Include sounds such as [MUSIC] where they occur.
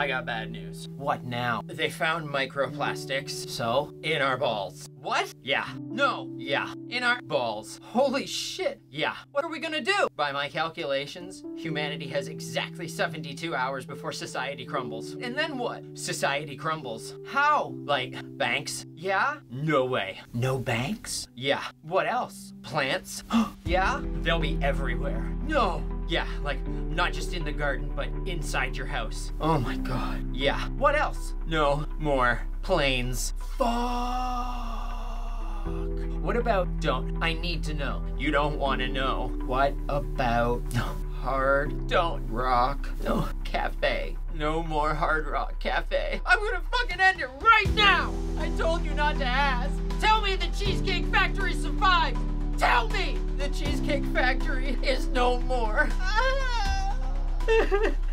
I got bad news. What now? They found microplastics So? in our balls. What? Yeah. No. Yeah. In our balls. Holy shit! Yeah. What are we gonna do? By my calculations, humanity has exactly 72 hours before society crumbles. And then what? Society crumbles. How? Like, banks? Yeah? No way. No banks? Yeah. What else? Plants? [GASPS] yeah? They'll be everywhere. No! Yeah, like, not just in the garden, but inside your house. Oh my god. Yeah. What else? No more planes. Fuck. What about don't? I need to know. You don't want to know. What about. No [LAUGHS] hard don't rock no cafe. No more hard rock cafe. I'm gonna fucking end it right now! I told you not to ask. Tell me the Cheesecake Factory survived! Tell me Cheesecake Factory is no more. [LAUGHS] [LAUGHS]